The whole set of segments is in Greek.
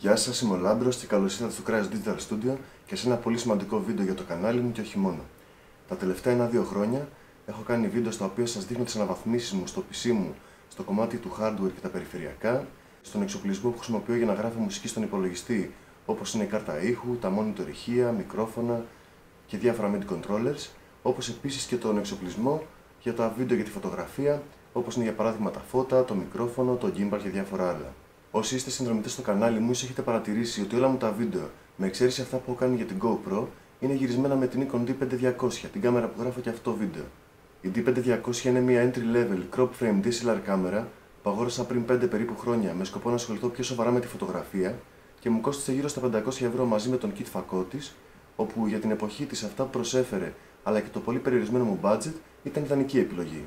Γεια σας, είμαι ο Λάμπρος και καλώς ήρθατε στο Crash Digital Studio και σε ένα πολύ σημαντικό βίντεο για το κανάλι μου και όχι μόνο. Τα τελευταία ένα-δύο χρόνια έχω κάνει βίντεο στα οποία σας δείχνω τις αναβαθμίσεις μου στο PC μου, στο κομμάτι του hardware και τα περιφερειακά, στον εξοπλισμό που χρησιμοποιώ για να γράφω μουσική στον υπολογιστή, όπως είναι η κάρτα ήχου, τα monitor ηχεία, μικρόφωνα και διάφορα MIDI controllers, όπως επίσης και τον εξοπλισμό για τα βίντεο για τη φωτογραφία, όπως είναι για παράδειγμα τα φώτα, το μικρόφωνο, το gimbal και διάφορα άλλα. Όσοι είστε συνδρομητές στο κανάλι μου, ίσως έχετε παρατηρήσει ότι όλα μου τα βίντεο, με εξαίρεση αυτά που έχω κάνει για την GoPro, είναι γυρισμένα με την Nikon D5200, την κάμερα που γράφω και αυτό το βίντεο. Η D5200 είναι μια entry level crop frame DSLR κάμερα που αγόρασα πριν 5 περίπου χρόνια με σκοπό να ασχοληθώ πιο σοβαρά με τη φωτογραφία και μου κόστησε γύρω στα 500 ευρώ μαζί με τον kit φακό της, όπου για την εποχή της αυτά που προσέφερε αλλά και το πολύ περιορισμένο μου budget ήταν ιδανική επιλογή.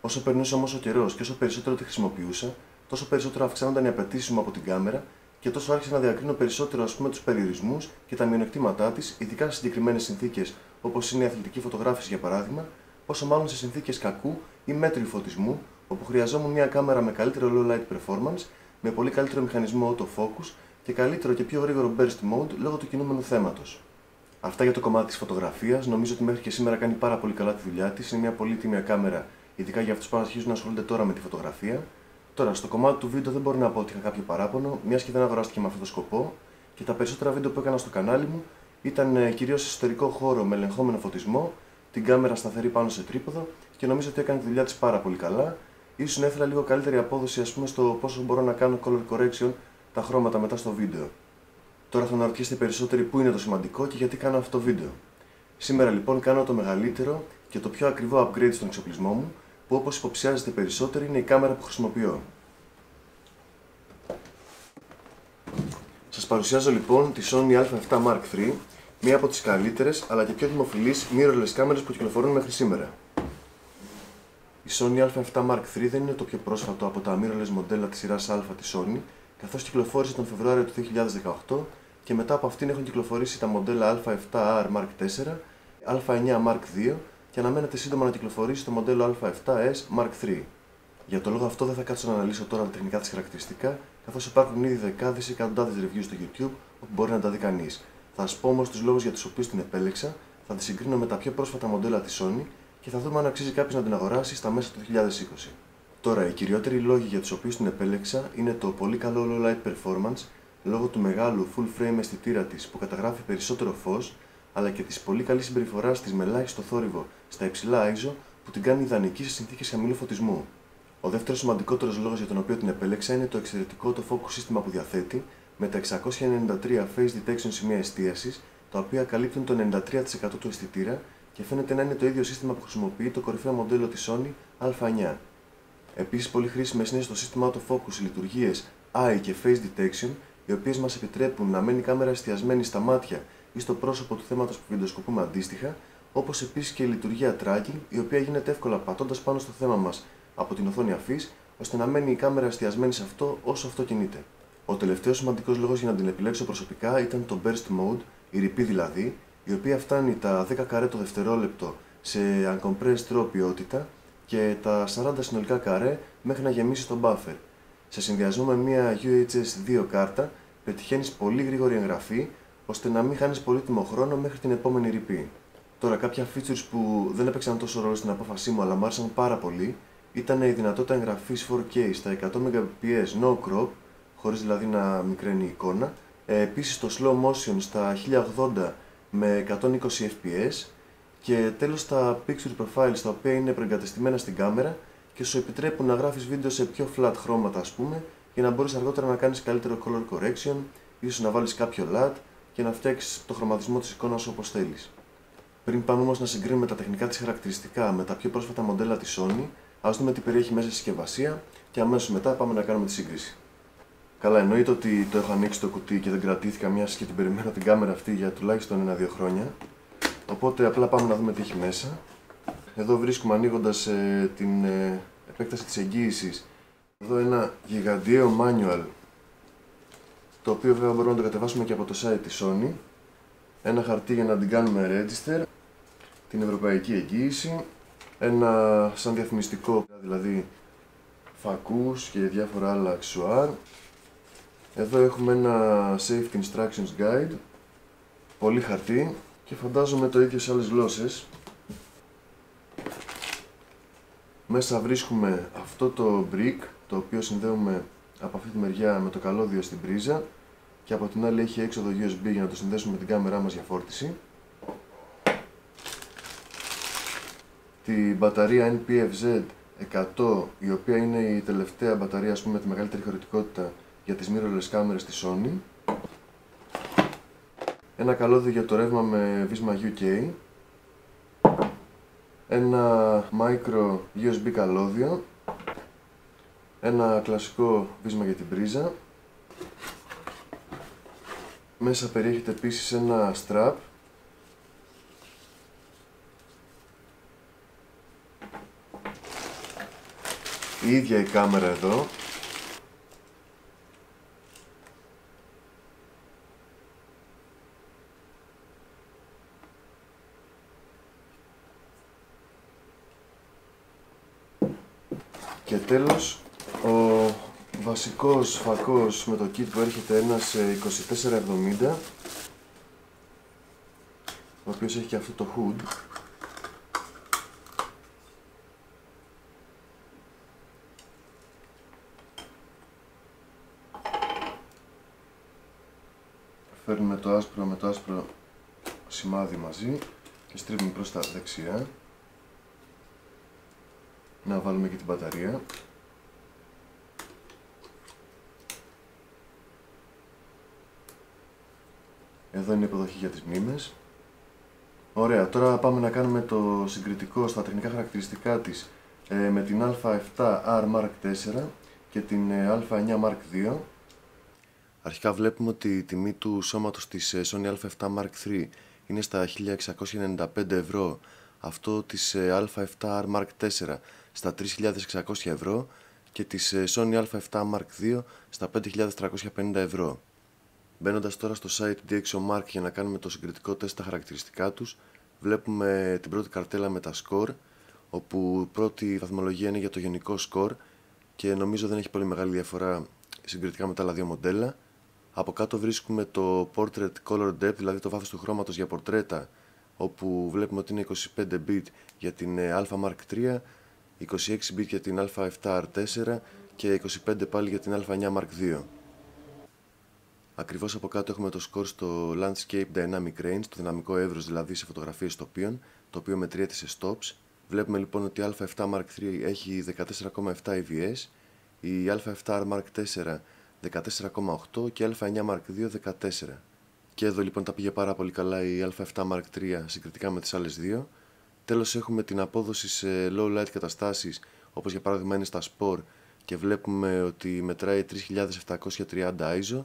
Όσο περνούσε όμως ο καιρός και όσο περισσότερο τη χρησιμοποιούσα, τόσο περισσότερο αυξάνονταν οι απαιτήσεις μου από την κάμερα και τόσο άρχισα να διακρίνω περισσότερο ας πούμε, τους περιορισμούς και τα μειονεκτήματά της, ειδικά σε συγκεκριμένες συνθήκες όπως είναι η αθλητική φωτογράφηση για παράδειγμα, όσο μάλλον σε συνθήκες κακού ή μέτριου φωτισμού, όπου χρειαζόμουν μια κάμερα με καλύτερο low light performance, με πολύ καλύτερο μηχανισμό autofocus και καλύτερο και πιο γρήγορο burst mode λόγω του κινούμενου θέματος. Αυτά για το κομμάτι της φωτογραφίας. Νομίζω ότι μέχρι και σήμερα κάνει πάρα πολύ καλά τη δουλειά της. Είναι μια πολύ τίμια κάμερα, ειδικά για αυτούς που αρχίζουν να ασχολούνται τώρα με τη φωτογραφία. Τώρα, στο κομμάτι του βίντεο δεν μπορώ να πω ότι είχα κάποιο παράπονο, μιας και δεν αγοράστηκε με αυτό το σκοπό και τα περισσότερα βίντεο που έκανα στο κανάλι μου ήταν ε, κυρίως σε εσωτερικό χώρο με ελεγχόμενο φωτισμό, την κάμερα σταθερή πάνω σε τρίποδο και νομίζω ότι έκανε τη δουλειά της πάρα πολύ καλά. σω να ήθελα λίγο καλύτερη απόδοση ας πούμε, στο πόσο μπορώ να κάνω color correction τα χρώματα μετά στο βίντεο. Τώρα θα αναρωτιέστε περισσότεροι πού είναι το σημαντικό και γιατί κάνω αυτό το βίντεο. Σήμερα λοιπόν κάνω το μεγαλύτερο και το πιο ακριβό upgrade στον εξοπλισμό μου που όπως υποψιάζεται περισσότερο είναι η κάμερα που χρησιμοποιώ. Σας παρουσιάζω λοιπόν τη Sony α7 Mark III, μία από τις καλύτερες αλλά και πιο δημοφιλείς mirrorless κάμερες που κυκλοφορούν μέχρι σήμερα. Η Sony α7 Mark III δεν είναι το πιο πρόσφατο από τα mirrorless μοντέλα της σειράς Α της Sony, καθώς κυκλοφόρησε τον Φεβρουάριο του 2018 και μετά από αυτήν έχουν κυκλοφορήσει τα μοντέλα α7R Mark IV, α9 Mark II και αναμένεται σύντομα να κυκλοφορήσει το μοντέλο α7S Mark III. Για το λόγο αυτό δεν θα κάτσω να αναλύσω τώρα τα τεχνικά της χαρακτηριστικά, καθώς υπάρχουν ήδη δεκάδες ή εκατοντάδες reviews στο YouTube όπου μπορεί να τα δει κανείς. Θα σας πω όμως τους λόγους για τους οποίους την επέλεξα, θα τη συγκρίνω με τα πιο πρόσφατα μοντέλα της Sony και θα δούμε αν αξίζει κάποιος να την αγοράσει στα μέσα του 2020. Τώρα, οι κυριότεροι λόγοι για τους οποίους την επέλεξα είναι το πολύ καλό low light performance λόγω του μεγάλου full frame αισθητήρα της που καταγράφει περισσότερο φως αλλά και της πολύ καλής συμπεριφοράς της με ελάχιστο θόρυβο στα υψηλά ISO που την κάνει ιδανική σε συνθήκες χαμηλού φωτισμού. Ο δεύτερος σημαντικότερος λόγος για τον οποίο την επέλεξα είναι το εξαιρετικό το focus σύστημα που διαθέτει με τα 693 face detection σημεία εστίασης, τα οποία καλύπτουν το 93% του αισθητήρα και φαίνεται να είναι το ίδιο σύστημα που χρησιμοποιεί το κορυφαίο μοντέλο της Sony Α9. Επίσης, πολύ χρήσιμες είναι στο σύστημα autofocus λειτουργίες Eye και Face Detection, οι οποίες μας επιτρέπουν να μένει η κάμερα εστιασμένη στα μάτια ή στο πρόσωπο του θέματος που βιντεοσκοπούμε αντίστοιχα, όπως επίσης και η λειτουργία tracking, η οποία γίνεται εύκολα πατώντας πάνω στο θέμα μας από την οθόνη αφής, ώστε να μένει η κάμερα εστιασμένη σε αυτό όσο αυτό κινείται. Ο τελευταίος σημαντικός λόγος για να την επιλέξω προσωπικά ήταν το burst mode, η ρηπή δηλαδή, η οποία φτάνει τα 10 καρέ το δευτερόλεπτο σε uncompressed raw ποιότητα και τα 40 συνολικά καρέ μέχρι να γεμίσει το buffer. Σε συνδυασμό με μια UHS 2 κάρτα, πετυχαίνεις πολύ γρήγορη εγγραφή ώστε να μην χάνεις πολύτιμο χρόνο μέχρι την επόμενη ρηπή. Τώρα, κάποια features που δεν έπαιξαν τόσο ρόλο στην απόφασή μου αλλά μου άρεσαν πάρα πολύ ήταν η δυνατότητα εγγραφής 4K στα 100 Mbps no crop, χωρίς δηλαδή να μικραίνει η εικόνα. Ε, Επίσης το slow motion στα 1080 με 120 fps και τέλος τα picture profiles τα οποία είναι προεγκατεστημένα στην κάμερα και σου επιτρέπουν να γράφεις βίντεο σε πιο flat χρώματα ας πούμε για να μπορείς αργότερα να κάνεις καλύτερο color correction, ίσως να βάλεις κάποιο LUT και να φτιάξεις το χρωματισμό της εικόνας όπως θέλεις. Πριν πάμε όμως να συγκρίνουμε τα τεχνικά της χαρακτηριστικά με τα πιο πρόσφατα μοντέλα της Sony, ας δούμε τι περιέχει μέσα στη συσκευασία και αμέσως μετά πάμε να κάνουμε τη σύγκριση. Καλά, εννοείται ότι το έχω ανοίξει το κουτί και δεν κρατήθηκα μιας και την περιμένω την κάμερα αυτή για τουλάχιστον ένα-δύο χρόνια. Οπότε απλά πάμε να δούμε τι έχει μέσα. Εδώ βρίσκουμε ανοίγοντας ε, την ε, επέκταση της εγγύησης. Εδώ ένα γιγαντιαίο manual το οποίο βέβαια μπορούμε να το κατεβάσουμε και από το site της Sony. Ένα χαρτί για να την κάνουμε register, την ευρωπαϊκή εγγύηση, ένα σαν διαφημιστικό, δηλαδή φακούς και διάφορα άλλα αξουάρ, Εδώ έχουμε ένα Safety Instructions Guide, πολύ χαρτί και φαντάζομαι το ίδιο σε άλλες γλώσσες. Μέσα βρίσκουμε αυτό το brick, το οποίο συνδέουμε από αυτή τη μεριά με το καλώδιο στην πρίζα και από την άλλη έχει έξοδο USB για να το συνδέσουμε με την κάμερά μας για φόρτιση. Την μπαταρία NPFZ 100, η οποία είναι η τελευταία μπαταρία ας πούμε, με τη μεγαλύτερη χωρητικότητα για τις mirrorless κάμερες της Sony. Ένα καλώδιο για το ρεύμα με βίσμα UK. Ένα micro USB καλώδιο. Ένα κλασικό βίσμα για την πρίζα. Μέσα περιέχεται επίσης ένα strap η ίδια η κάμερα εδώ και τέλος ο βασικός φακός με το kit που έρχεται ένας 2470 ο οποίος έχει και αυτό το hood Φέρνουμε το άσπρο με το άσπρο σημάδι μαζί και στρίβουμε προς τα δεξιά. Να βάλουμε και την μπαταρία. Εδώ είναι η υποδοχή για τις μνήμες. Ωραία, τώρα πάμε να κάνουμε το συγκριτικό στα τεχνικά χαρακτηριστικά της ε, με την α7R Mark IV και την ε, α9 Mark II. Αρχικά βλέπουμε ότι η τιμή του σώματος της ε, Sony A7 Mark III είναι στα 1695 ευρώ, αυτό της ε, A7R Mark IV στα 3600 ευρώ και της ε, Sony A7 Mark II στα 5350 ευρώ. Μπαίνοντας τώρα στο site DxOMark για να κάνουμε το συγκριτικό τεστ στα χαρακτηριστικά τους, βλέπουμε την πρώτη καρτέλα με τα score, όπου η πρώτη βαθμολογία είναι για το γενικό score και νομίζω δεν έχει πολύ μεγάλη διαφορά συγκριτικά με τα άλλα δύο μοντέλα. Από κάτω βρίσκουμε το Portrait Color Depth, δηλαδή το βάθος του χρώματος για πορτρέτα, όπου βλέπουμε ότι είναι 25 bit για την ε, Α Mark III, 26 bit για την Α7R4 και 25 πάλι για την Α9 Mark II. Ακριβώς από κάτω έχουμε το score στο Landscape Dynamic Range, το δυναμικό εύρος δηλαδή σε φωτογραφίες τοπίων, το οποίο μετριέται σε stops. Βλέπουμε λοιπόν ότι η Α7 Mark III έχει 14,7 EVS, η Α7R Mark IV 14,8 και Α9 Mark II 14. Και εδώ λοιπόν τα πήγε πάρα πολύ καλά η Α7 Mark III συγκριτικά με τις άλλες δύο. Τέλος έχουμε την απόδοση σε low light καταστάσεις όπως για παράδειγμα είναι στα Sport και βλέπουμε ότι μετράει 3730 ISO,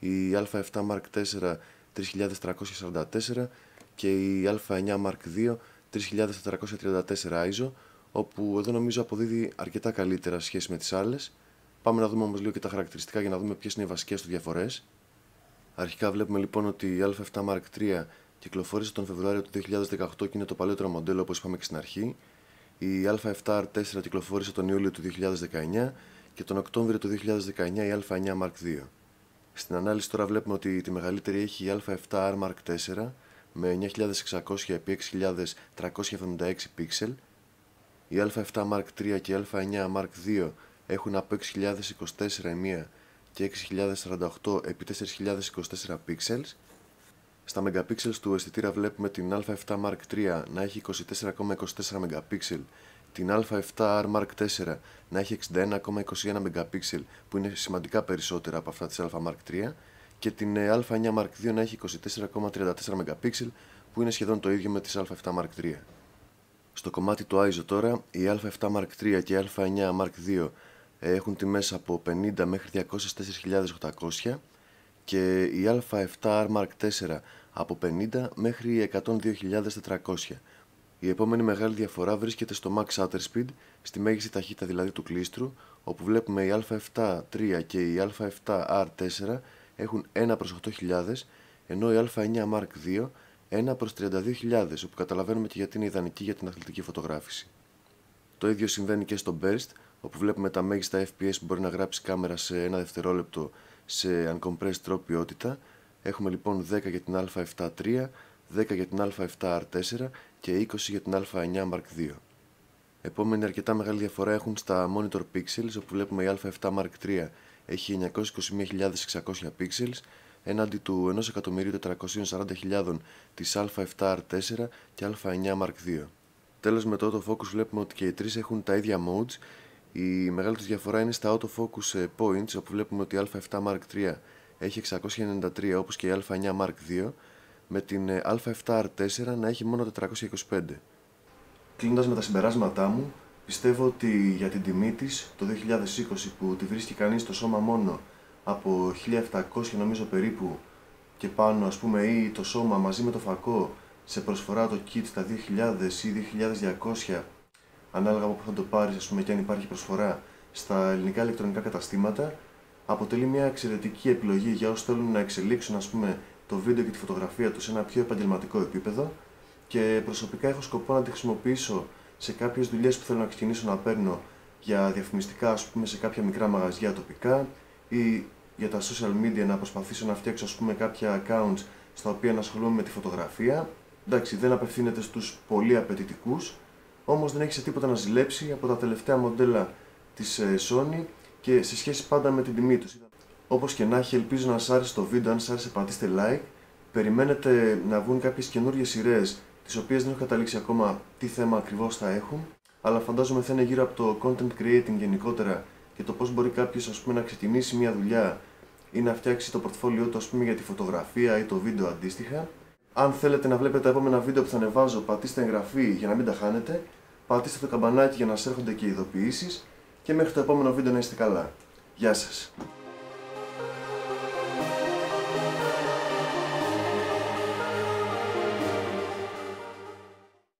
η Α7 Mark IV 3344 και η Α9 Mark II 3434 ISO όπου εδώ νομίζω αποδίδει αρκετά καλύτερα σχέση με τις άλλες Πάμε να δούμε όμως λίγο και τα χαρακτηριστικά για να δούμε ποιες είναι οι βασικές του διαφορές. Αρχικά βλέπουμε λοιπόν ότι η Α7 Mark III κυκλοφόρησε τον Φεβρουάριο του 2018 και είναι το παλαιότερο μοντέλο όπως είπαμε και στην αρχή. Η Α7R4 κυκλοφόρησε τον Ιούλιο του 2019 και τον Οκτώβριο του 2019 η Α9 Mark II. Στην ανάλυση τώρα βλέπουμε ότι τη μεγαλύτερη έχει η Α7R Mark IV με 9600 x 6376 pixel, η Α7 Mark III και η Α9 Mark II έχουν από 6024 η μία και 6048 επί 4024 pixels. Στα megapixels του αισθητήρα βλέπουμε την α7 Mark III να έχει 24,24 MP, την α7R Mark IV να έχει 61,21 MP που είναι σημαντικά περισσότερα από αυτά της α Mark III και την α9 Mark II να έχει 24,34 MP που είναι σχεδόν το ίδιο με τις α7 Mark III. Στο κομμάτι του ISO τώρα, η α7 Mark III και η α9 Mark II έχουν τιμές από 50 μέχρι 204.800 και η Α7R Mark IV από 50 μέχρι 102.400. Η επόμενη μεγάλη διαφορά βρίσκεται στο Max Shutter Speed, στη μέγιστη ταχύτητα δηλαδή του κλίστρου, όπου βλέπουμε η Α7 III και η Α7 R4 έχουν 1 προς 8.000, ενώ η Α9 Mark II 1 προς 32.000, όπου καταλαβαίνουμε και γιατί είναι ιδανική για την αθλητική φωτογράφηση. Το ίδιο συμβαίνει και στο Burst, όπου βλέπουμε τα μέγιστα FPS που μπορεί να γράψει κάμερα σε ένα δευτερόλεπτο σε uncompressed RAW ποιότητα. Έχουμε λοιπόν 10 για την α7 III, 10 για την α7 R4 και 20 για την α9 Mark II. Επόμενη αρκετά μεγάλη διαφορά έχουν στα monitor pixels όπου βλέπουμε η α7 Mark III έχει 921.600 pixels έναντι του 1.440.000 της α7 R4 και α9 Mark II. Τέλος με το autofocus βλέπουμε ότι και οι τρεις έχουν τα ίδια modes. Η μεγαλύτερη διαφορά είναι στα autofocus ε, points όπου βλέπουμε ότι η α7 Mark III έχει 693 όπως και η α9 Mark II με την α7 R4 να έχει μόνο 425. Κλείνοντας με τα συμπεράσματά μου, πιστεύω ότι για την τιμή της το 2020 που τη βρίσκει κανείς στο σώμα μόνο από 1700 νομίζω περίπου και πάνω ας πούμε ή το σώμα μαζί με το φακό σε προσφορά το kit στα 2000 ή 2200 ανάλογα από που θα το πάρεις ας πούμε και αν υπάρχει προσφορά στα ελληνικά ηλεκτρονικά καταστήματα αποτελεί μια εξαιρετική επιλογή για όσους θέλουν να εξελίξουν ας πούμε το βίντεο και τη φωτογραφία τους σε ένα πιο επαγγελματικό επίπεδο και προσωπικά έχω σκοπό να τη χρησιμοποιήσω σε κάποιες δουλειές που θέλω να ξεκινήσω να παίρνω για διαφημιστικά ας πούμε σε κάποια μικρά μαγαζιά τοπικά ή για τα social media να προσπαθήσω να φτιάξω ας πούμε κάποια accounts στα οποία να ασχολούμαι με τη φωτογραφία. Εντάξει, δεν απευθύνεται στους πολύ απαιτητικούς, όμως δεν έχει σε τίποτα να ζηλέψει από τα τελευταία μοντέλα της ε, Sony και σε σχέση πάντα με την τιμή τους. Όπως και να έχει, ελπίζω να σας άρεσε το βίντεο, αν σας άρεσε πατήστε like. Περιμένετε να βγουν κάποιες καινούριες σειρές, τις οποίες δεν έχω καταλήξει ακόμα τι θέμα ακριβώς θα έχουν. Αλλά φαντάζομαι θα είναι γύρω από το content creating γενικότερα και το πώς μπορεί κάποιος ας πούμε, να ξεκινήσει μια δουλειά ή να φτιάξει το πορτφόλιό του ας πούμε, για τη φωτογραφία ή το βίντεο αντίστοιχα. Αν θέλετε να βλέπετε τα επόμενα βίντεο που θα ανεβάζω, πατήστε εγγραφή για να μην τα χάνετε. Πατήστε το καμπανάκι για να σας έρχονται και ειδοποιήσεις και μέχρι το επόμενο βίντεο να είστε καλά. Γεια σας!